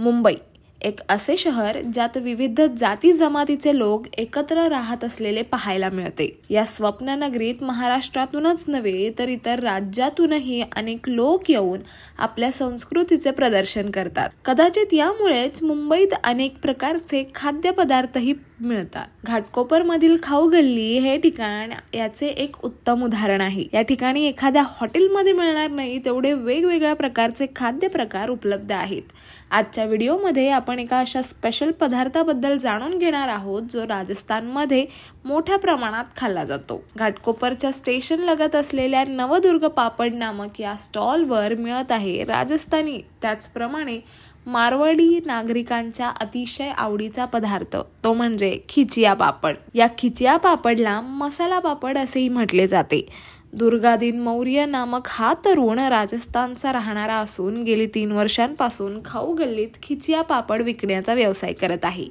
मुंबई एक असे शहर ज्यात विविध जाती जमातीचे लोक एकत्र राहत असलेले पाहायला मिळते. या स्वप्ननगरीत महाराष्ट्रातूनच नव्हे तर इतर राज्यातूनही अनेक लोक येऊन आपल्या संस्कृतीचे प्रदर्शन करतात. कदाचित यामुळेच मुंबईत अनेक प्रकारचे खाद्यपदार्थही मिळतात. घाटकोपर मधील खाऊ गल्ली हे ठिकाण याचे एक उत्तम उदाहरण आहे. या ठिकाणी एखाद्या हॉटेलमध्ये मिळणार नाही तेवढे वेगवेगळ्या प्रकारचे खाद्य प्रकार उपलब्ध आहेत. आजच्या व्हिडिओमध्ये आपण एका अशा स्पेशल पदार्थाबद्दल जाणून घेणार आहोत जो राजस्थानमध्ये मोठ्या प्रमाणात खाल्ला जातो. घाटकोपरच्या स्टेशन लगत असलेल्या नवदुर्ग पापड नामक या स्टॉलवर मिळत आहे राजस्थानी. त्याचप्रमाणे मारवाडी नागरिकांच्या अतिशय आवडीचा पदार्थ. तो म्हणजे खिचिया पापड. या खिचिया पापडला मसाला पापड असेही म्हटले जाते. दुर्गादीन मौर्य नामक हा तरुण राजस्थानचा राहणारा असून गेली तीन वर्षांपासून खाऊ गल्लीत खिचिया पापड विकण्याचा व्यवसाय करत आहे.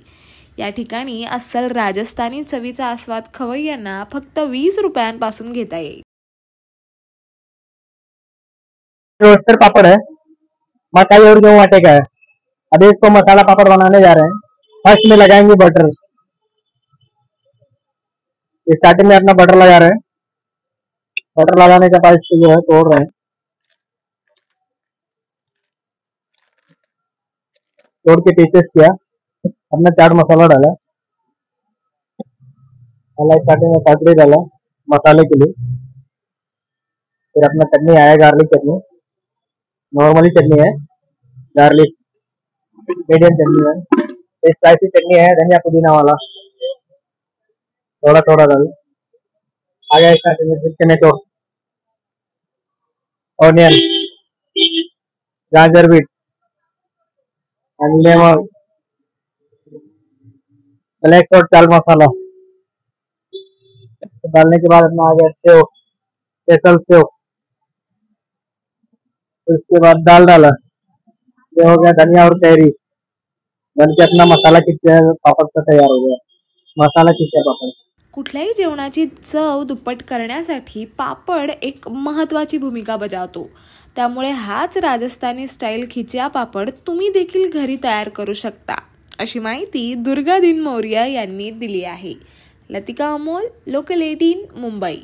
या ठिकाणी अस्सल राजस्थानी चवीचा आस्वाद खवय्यांना फक्त वीस रुपयांपासून घेता येईल. पापड़ आहे. मकाई अभी इसको मसाला पापड़ बनाने जा रहे हैं। फ़र्स्ट में लगाएँगे बटर स्टार्टिंग में अपना बटर लगा रहे हैं। बटर लगाने के बाद इसको जो है तोड़ रहे हैं। तोड़ के पीसेस किया। अपना चाट मसाला डाला। डाला स्टार्टिंग में काकड़ी डाला मसाले के लिए। फिर अपना चटनी आया गार्लिक चटनी। नॉर्मली चटनी है गार्लिक मीडियम चटनी है। स्पाइसी चटनी है, धनिया पुदीना वाला। थोड़ा थोड़ा डाल। आगे टमेटो ऑनियन गाजर beet. And lemon black salt चाल मसाला तो डालने के बाद अपना आ गया सेव। स्पेशल सेव। उसके बाद दाल डाला। ये हो गया धनिया और कैरी। म्हणजे बन अपना मसाला खिंचा पापडचा तयार होतो मसाला खिंचा पापड़ कुठल्याही जेवणाची चव दुप्पट करण्यासाठी पापड एक महत्त्वाची भूमिका बजावतो. त्यामुळे हाच राजस्थानी स्टाईल खिच्या पापड तुम्ही देखील घरी तयार करू शकता अशी माहिती दुर्गा दिन मौर्य यांनी दिली आहे. Latika Amol local eighteen Mumbai.